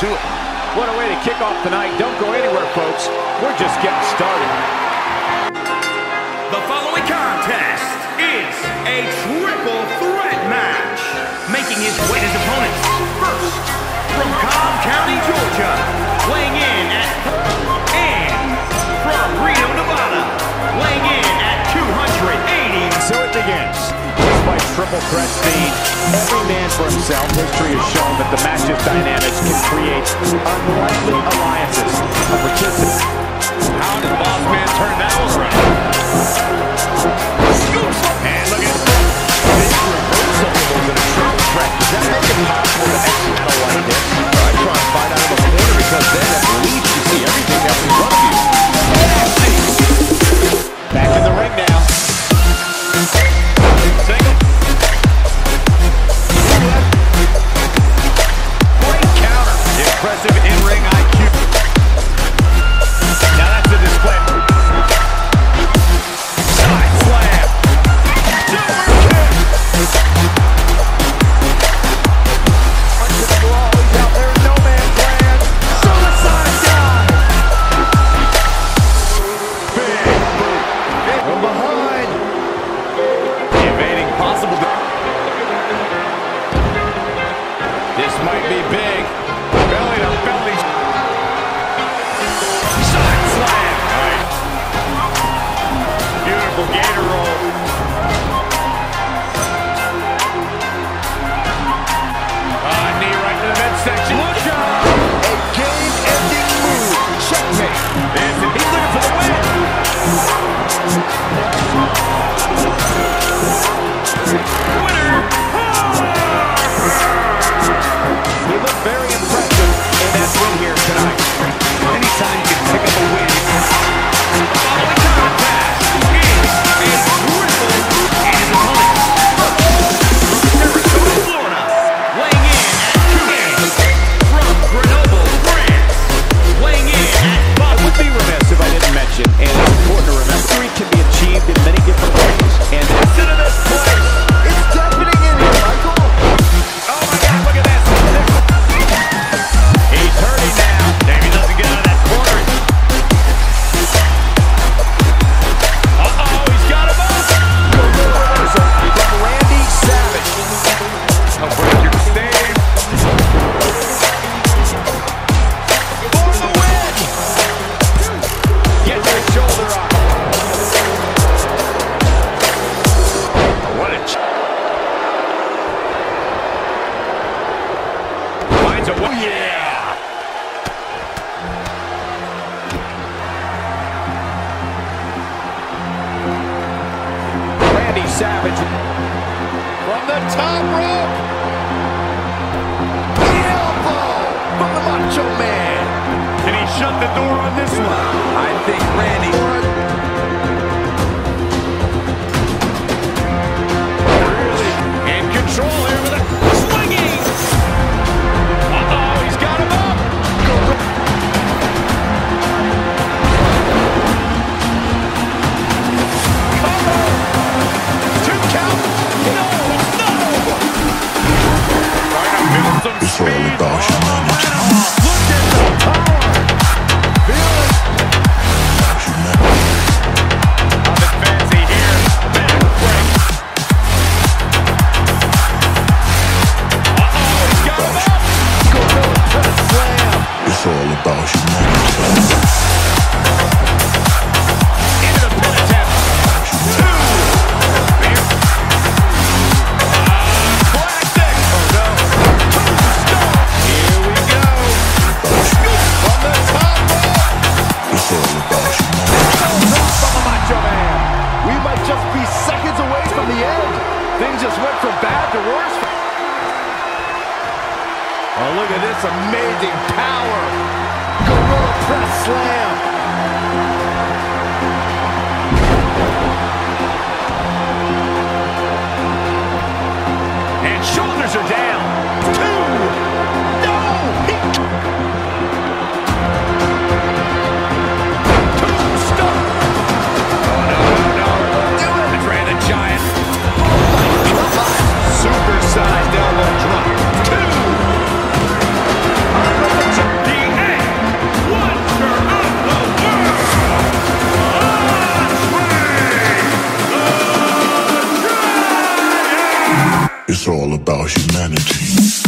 to it. What a way to kick off tonight. Don't go anywhere, folks. We're just getting started. The following contest is a triple threat match. Making his way his opponents first from Cobb County, Georgia. triple threat scene. Every man for himself, history has shown that the match's dynamics can create unlikely Savage. From the top rope. The elbow from the Macho Man. Can he shut the door on this one? I think went from bad to worse. Oh, look at this amazing power. Gorilla press slam. all about humanity.